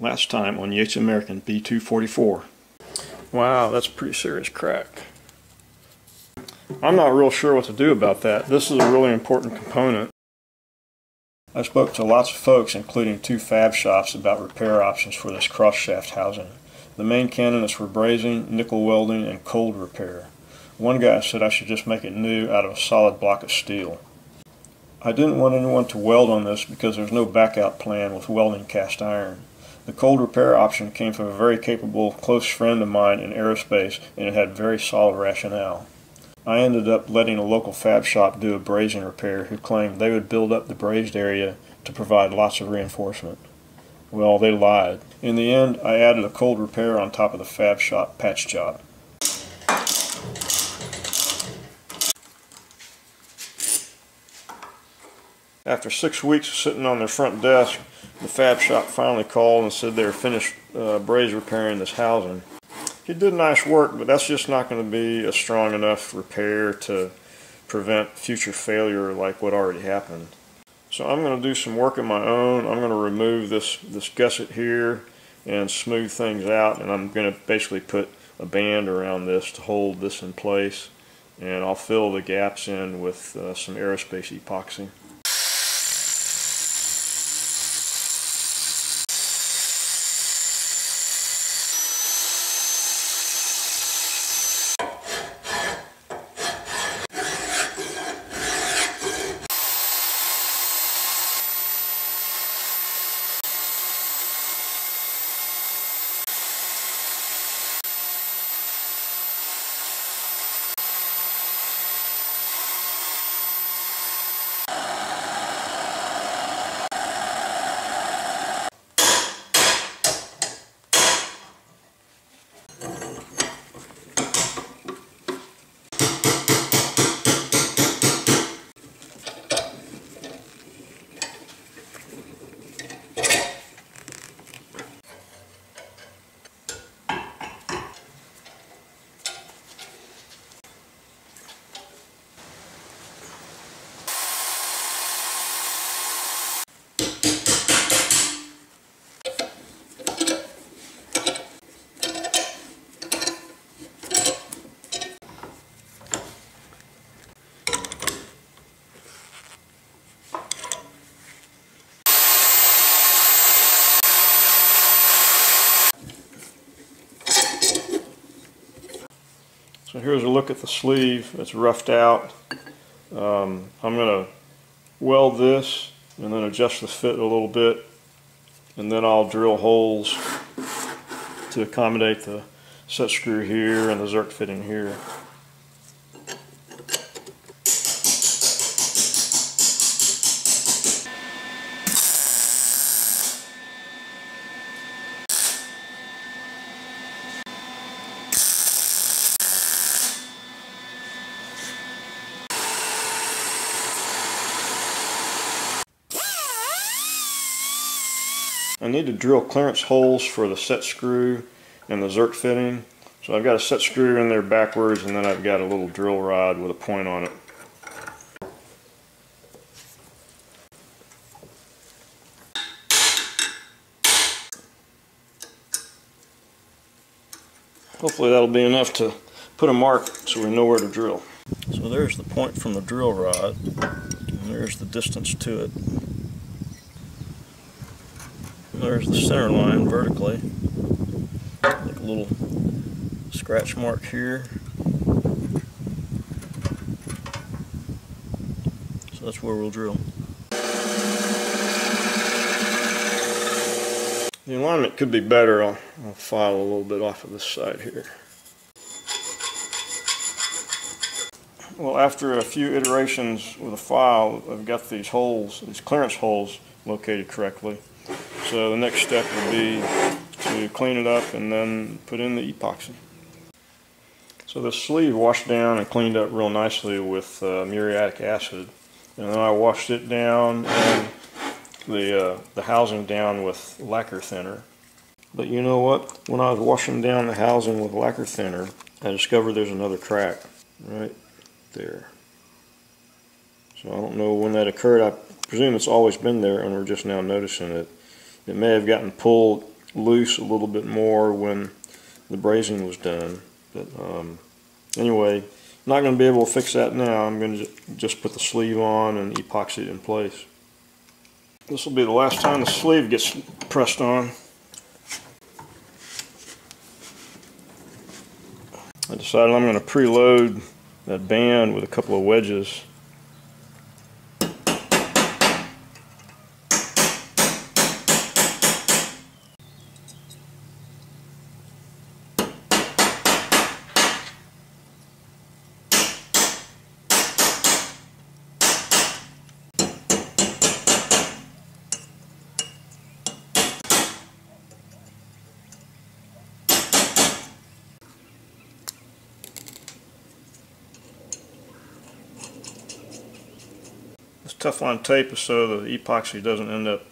Last time on Yates American B244. Wow, that's a pretty serious crack. I'm not real sure what to do about that. This is a really important component. I spoke to lots of folks, including two fab shops, about repair options for this cross shaft housing. The main candidates were brazing, nickel welding, and cold repair. One guy said I should just make it new out of a solid block of steel. I didn't want anyone to weld on this because there's no backout plan with welding cast iron. The cold repair option came from a very capable close friend of mine in aerospace and it had very solid rationale. I ended up letting a local fab shop do a brazing repair who claimed they would build up the brazed area to provide lots of reinforcement. Well, they lied. In the end, I added a cold repair on top of the fab shop patch job. After six weeks of sitting on their front desk, the fab shop finally called and said they were finished uh, braze repairing this housing. He did nice work, but that's just not going to be a strong enough repair to prevent future failure like what already happened. So I'm going to do some work of my own. I'm going to remove this, this gusset here and smooth things out and I'm going to basically put a band around this to hold this in place and I'll fill the gaps in with uh, some aerospace epoxy. Here's a look at the sleeve. It's roughed out. Um, I'm going to weld this and then adjust the fit a little bit and then I'll drill holes to accommodate the set screw here and the Zerk fitting here. I need to drill clearance holes for the set screw and the Zerk fitting. So I've got a set screw in there backwards and then I've got a little drill rod with a point on it. Hopefully that'll be enough to put a mark so we know where to drill. So there's the point from the drill rod and there's the distance to it. There's the center line vertically. Like a little scratch mark here. So that's where we'll drill. The alignment could be better. I'll, I'll file a little bit off of this side here. Well, after a few iterations with a file, I've got these holes, these clearance holes located correctly. So the next step would be to clean it up and then put in the epoxy. So the sleeve washed down and cleaned up real nicely with uh, muriatic acid. And then I washed it down and the, uh, the housing down with lacquer thinner. But you know what? When I was washing down the housing with lacquer thinner, I discovered there's another crack right there. So I don't know when that occurred. I presume it's always been there and we're just now noticing it. It may have gotten pulled loose a little bit more when the brazing was done. But um, anyway, not going to be able to fix that now. I'm going to just put the sleeve on and epoxy it in place. This will be the last time the sleeve gets pressed on. I decided I'm going to preload that band with a couple of wedges. Teflon tape so the epoxy doesn't end up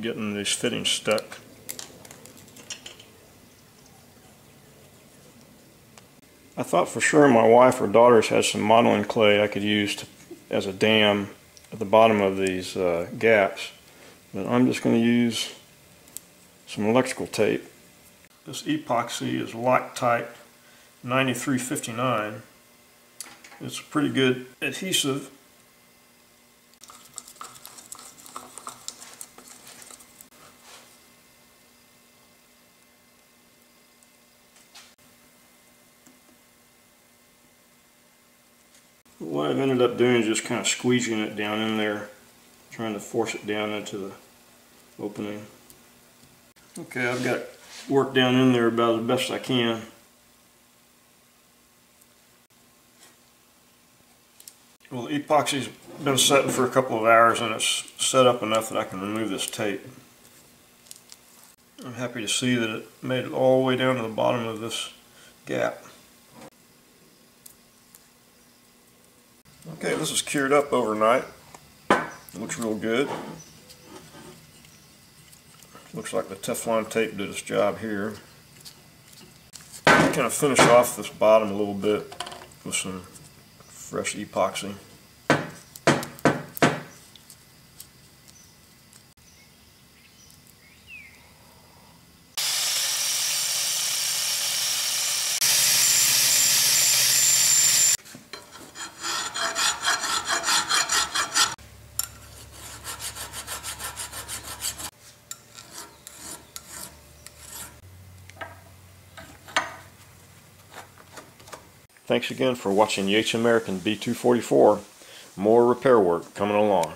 getting these fittings stuck. I thought for sure my wife or daughters had some modeling clay I could use to, as a dam at the bottom of these uh, gaps, but I'm just going to use some electrical tape. This epoxy is Loctite 9359. It's a pretty good adhesive What I've ended up doing is just kind of squeezing it down in there, trying to force it down into the opening. Okay, I've got work down in there about as best I can. Well, the epoxy's been setting for a couple of hours and it's set up enough that I can remove this tape. I'm happy to see that it made it all the way down to the bottom of this gap. Okay, this is cured up overnight. Looks real good. Looks like the Teflon tape did its job here. Kind of finish off this bottom a little bit with some fresh epoxy. Thanks again for watching Yates American B244. More repair work coming along.